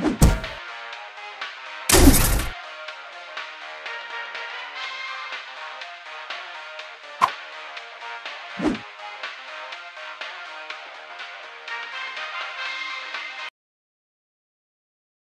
Bye.